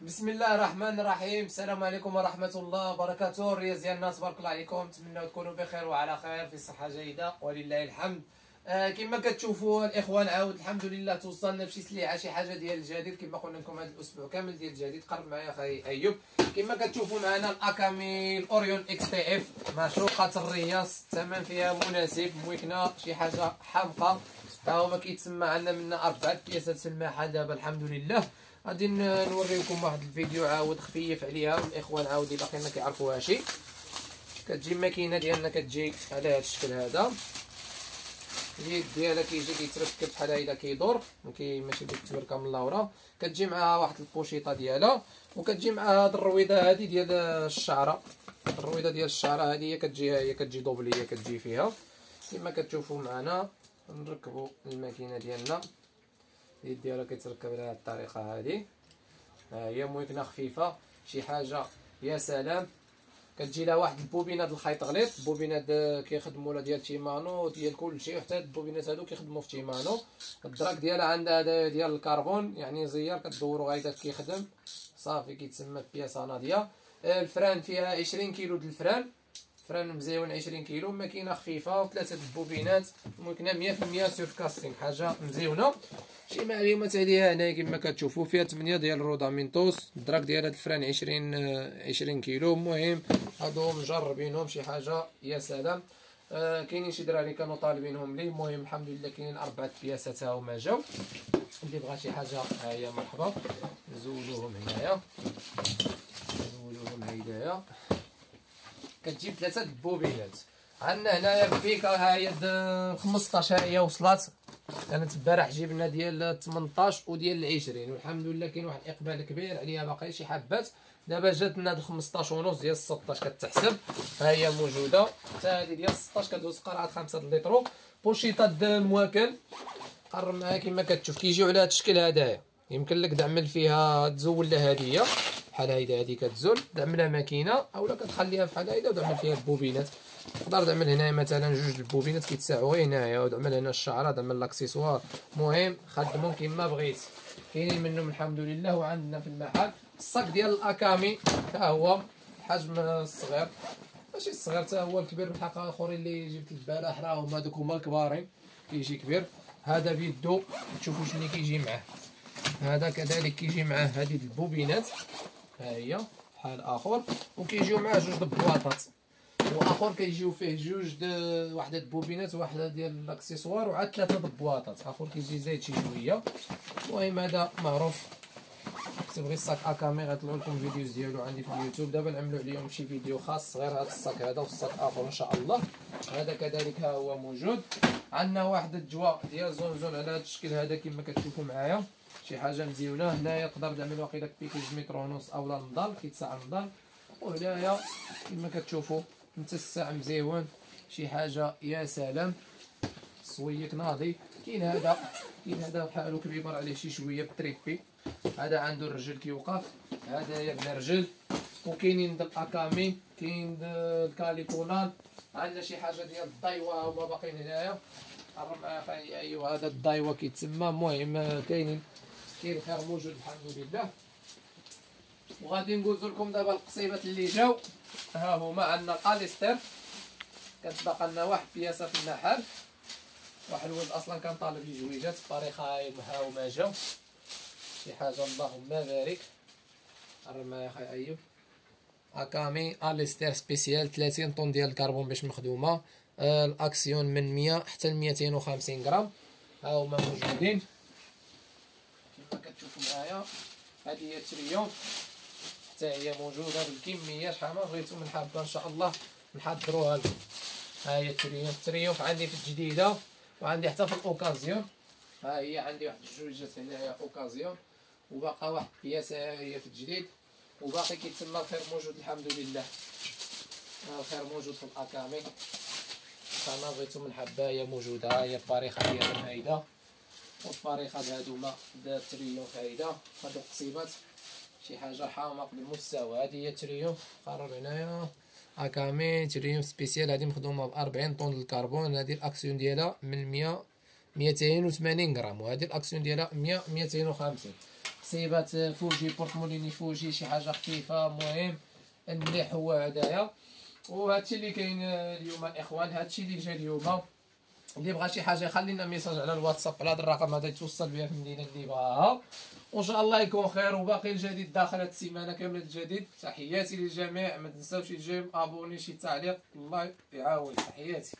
بسم الله الرحمن الرحيم السلام عليكم ورحمة الله وبركاته الرياض ديال الناس بارك الله عليكم نتمنى تكونوا بخير وعلى خير في صحة جيدة ولله الحمد آه كما كتشوفوا الاخوان عاود الحمد لله توصلنا بشي سلعه شي حاجة ديال الجديد كما قلنا لكم هذا الأسبوع كامل ديال الجديد قرب معايا أخي ايوب كما كتشوفوا معنا الاكامي الاوريون XTF معشوقه الرياس الثمن فيها مناسب مويكنا شي حاجة حامقه ها هو كيتسمى عندنا منا اربعه في المحل دابا الحمد لله غادي نوريكم واحد الفيديو عاود خفيف عليها. الاخوان عاود باقيين ما كيعرفوهاش كتجي الماكينة ديالنا كتجي على هذا الشكل هذا. اليد ديالها كيجي كيتركب بحال هكا كيدور ماشي بالتبركه من اللورا كتجي معها واحد البوشيطة ديالها وكتجي مع هاد الرويضة هادي ديال الشعرة. الرويضة ديال الشعرة هادي هي كتجي هي كتجي دوبليه كتجي فيها. كما كتشوفوا معنا نركبوا الماكينة ديالنا. اليد ديالها كيتركب بهذه الطريقة هذه. ها هي مويكنه خفيفه شي حاجة يا سلام. كتجي لها واحد البوبينات الخيط غليظ بوبينات كيخدموا لها ديال تيمانو ديال كلشي حتى البوبينات هادو كيخدموا في تيمانو. ال drag ديالها عندها ديال الكربون يعني زيار كدورو غايدات كيخدم. صافي كيتسمى بياسة ناضية. الفران فيها 20 كيلو د الفران. فران مزيون 20 كيلو ماكينة خفيفة وثلاثة البوبينات ممكنه 100% surf casting حاجة مزيونة. شي معلومات عليها هنا كما كتشوفوا فيها 8 ديال ال rodamientos ال drag ديال هاد الفران 20 20 كيلو. المهم هادو مجربينهم شي حاجة يا سلام آه كاينين شي دراري كانوا طالبينهم لي المهم الحمد لله كاينين أربعة بياسات ها هما جاو. اللي بغى شي حاجة ها هي مرحبا. نزولوهم هنايا. نزولوهم هيدايا كتجيب ثلاثة البوبينات عندنا هنايا البيكا ها هي 15 ها هي وصلات. كانت البارح جبنا ديال 18 وديال 20 والحمد لله كاين واحد الإقبال كبير عليها باقي شي حبات. دابا جات لنا 15 ونص ديال 16 كتحسب. ها هي موجودة. حتى هذه ديال 16 كدوز قرعة 5 لتر بوشيطات المواكل قرب معايا كما كتشوف كيجيو على هذا الشكل هذايا يمكن لك تعمل فيها تزول لها هدية. بحال هيدا هادي كتزول. تعملها ماكينة أولا كتخليها بحال هيدا وتعمل فيها البوبينات. تقدر تعمل هنايا مثلا جوج البوبينات كيتساعوا غير هنايا. وتعمل هنا الشعرة تعمل لاكسيسوار المهم خدمهم كيما بغيت. كاينين منهم الحمد لله وعندنا في المحل الصاك ديال الأكامي. ها هو الحجم الصغير. ماشي الصغير حتى هو الكبير بالحق آخرين اللي جبت البارح. راه هما دوك هما الكبارين. كيجي كبير. هذا بيدو. تشوفوا شنو كيجي معاه. هذا كذلك كيجي معاه هذه البوبينات. ها هي بحال اخر وكيجيو معاه جوج د بواطات واخر كيجيو فيه جوج د وحده د بوبينات وحده ديال الاكسسوار وعاد ثلاثة د بواطات اخر كيجي زايد شي شوية المهم هذا معروف تبغي ال sac اكامي غيطلعوا لكم videos ديالو عندي في اليوتيوب دابا نعملوا عليهم شي فيديو خاص غير هذا ال sac هذا وال sac اخر ان شاء الله هذا كذلك ها هو موجود عندنا واحد الجوا ديال زونزون على هذا الشكل هذا كما كتشوفوا معايا شي حاجة مزيونه هنايا تقدر تعمل واقيلا بيكيج متر ونص اولا نضال كيتسع نضال وهنايا كما كتشوفوا متسع مزيون شي حاجة يا سلام صويك ناضي كاين هذا كاين هذا بحالو كبيبر عليه شي شوية بتريبي هذا عنده الرجل كيوقف هذا ابن رجل وكاينين الاكامي كاين د الكاليكونال عندنا شي حاجة ديال الضيوة هما باقيين هنايا. أيوا هذا الضيوة كيتسمى المهم كاينين كاين الخير موجود الحمد لله. وغادي ندوزو لكم دابا القصيبات اللي جاو. ها هما عندنا الاليستر كتبقى لنا واحد بياسه في المحل. واحد الولد أصلا كان طالب جويجات بطريقة ها هما جاو. شي حاجة اللهم بارك قرب معايا أخي أيوب. أكامي اليستر spécial 30 طن ديال الكربون باش مخدومة. آه الأكسيون من 100 حتى ل 250 غرام. ها هما موجودين. كما كتشوفوا معايا؟ هذه هي التريومف حتى هي موجودة بالكمية شحال ما بغيتو من حبه إن شاء الله. نحضروها لكم ها هي التريومف التريومف عندي في الجديدة وعندي حتى في الأوكازيون. ها هي عندي واحد الجوجات هنايا أوكازيون. وباقا واحد البياسة هي في الجديد وباقي كيتسمى الخير موجود الحمد لله. الخير موجود في الاكامي فما بغيتو من حبه هي موجودة هي الطريقة ديالهم هايده والطريقة هادوما د تريومف هايده هادو قصيبات شي حاجة حامق بالمستوى هذه هي تريومف قرب هنايا. اكامي تريومف spécial. هذه مخدومة ب 40 طن الكربون هذه الأكسيون ديالها من 100 280 غرام. وهذه الأكسيون ديالها 100 250 حصيبات فوجي porte-moulinet فوجي شي حاجة خفيفة. مهم المليح هو هدايا. وهادشي اللي كاين اليوم الاخوان هادشي اللي جا اليوم. اللي بغى شي حاجة يخلي لنا message على الواتساب على هذا الرقم هذا يتوصل بها في المدينة اللي بغاها. وإن شاء الله يكون خير وباقي الجديد داخل هاد السيمانة كاملة الجديد. تحياتي للجميع ما تنساوش تجيو abonner شي تعليق. الله يعاون تحياتي.